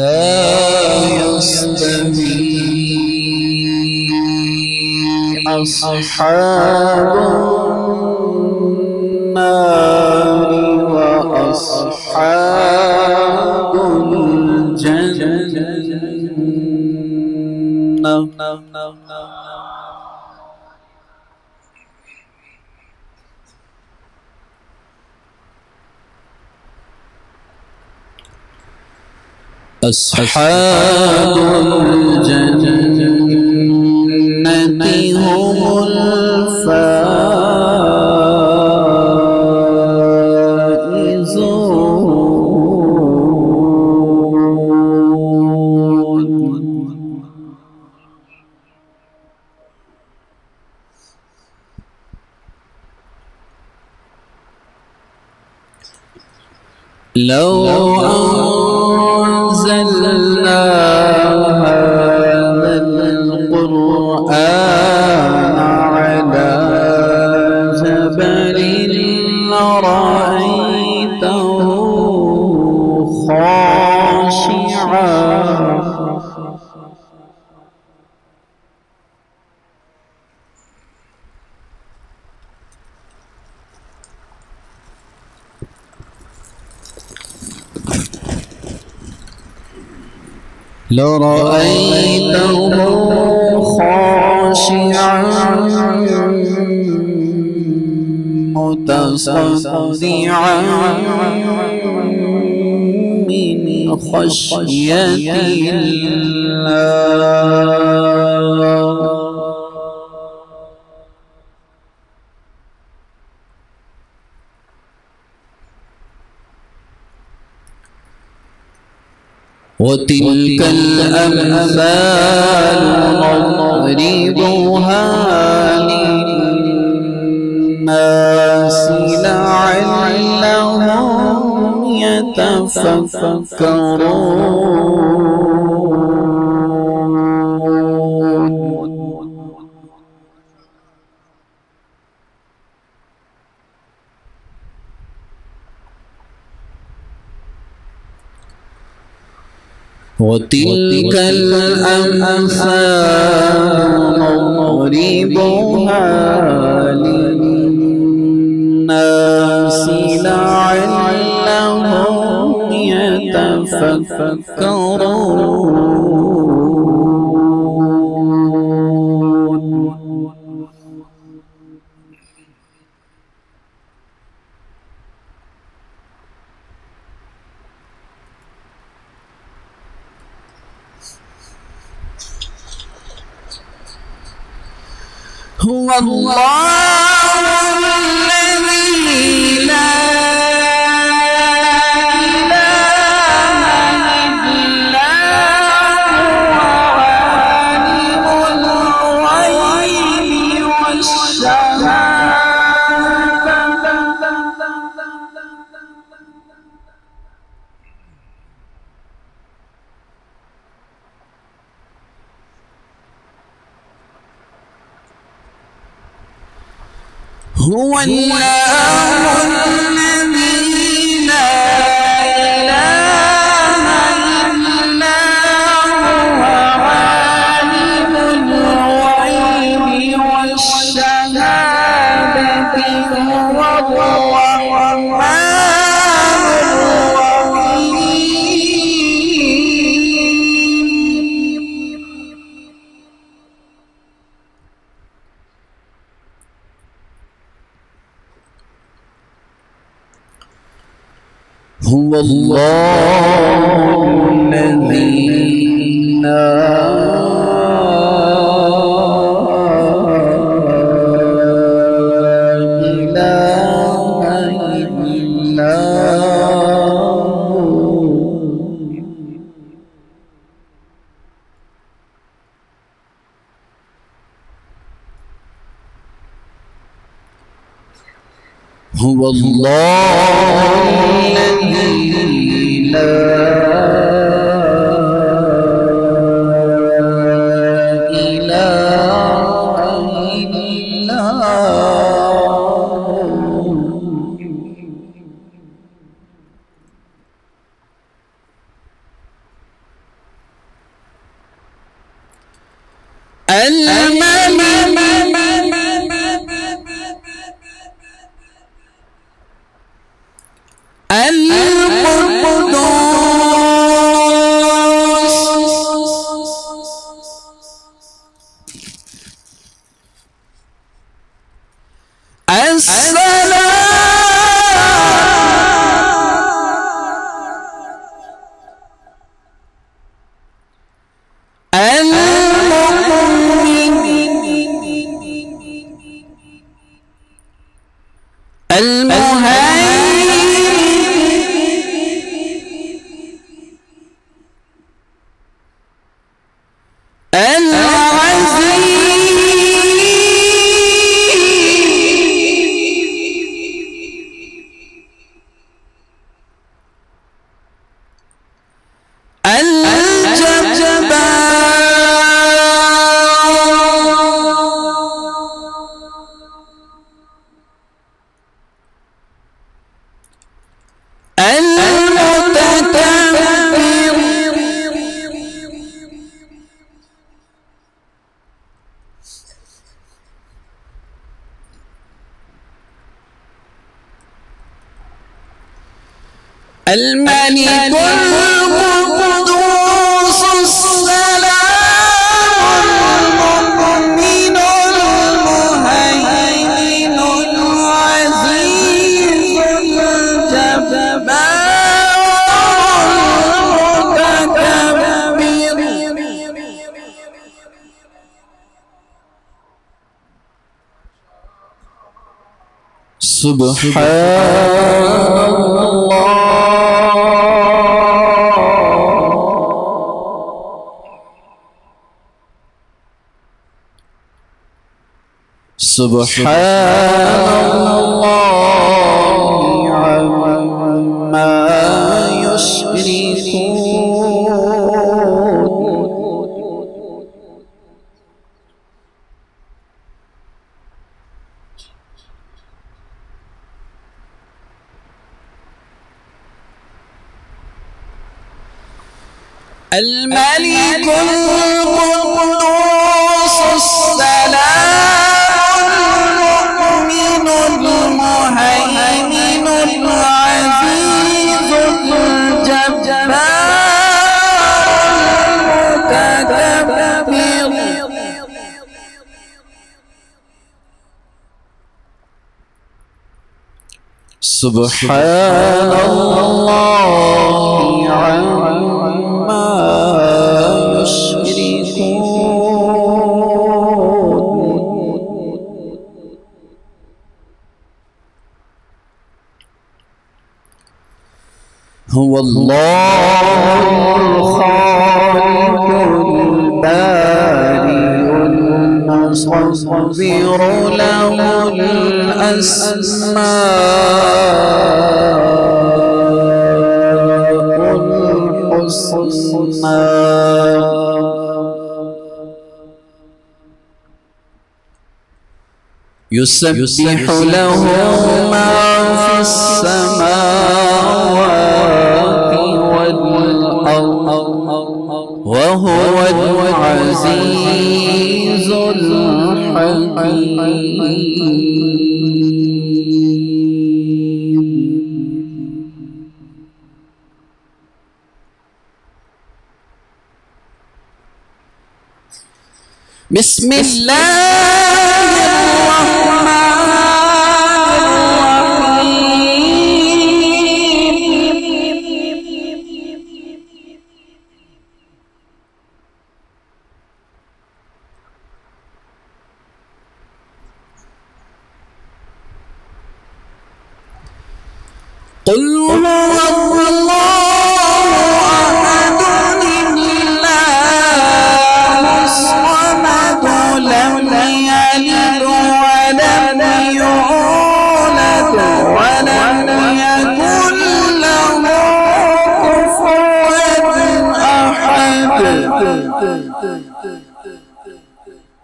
لا يستوي أصحاب النار وأصحاب أصحاب الجنة هم الفائزون. لو أنزلنا لرأيته خاشعا متصدعا من خشية الله. وتلك الأمثال نضربها للناس لعلهم يتفكرون. وتلك الأمثال نضربها للناس لعلهم يتفكرون. هو الله هو الله والله الذي هو الله الذي لا and الملك القدوس السلام المؤمن المهيمن العزيز الجبار المتكبر. سبحان سبحان الله عما يشركون. الملك سبحان الله. عما يشركون هو الله الخالق البارئ المصبر له الأسماء الحسنى يسبح له ما في السماوات والأرض وهو العزيز الحكيم. بسم الله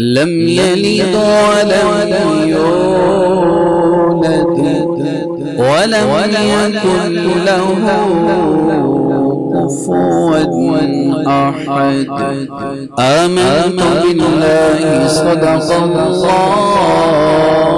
لم يلد ولم يولد. ولم يكن له كفوا أحد. آمنت بالله صدق الله.